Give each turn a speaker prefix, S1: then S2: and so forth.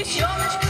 S1: Este homem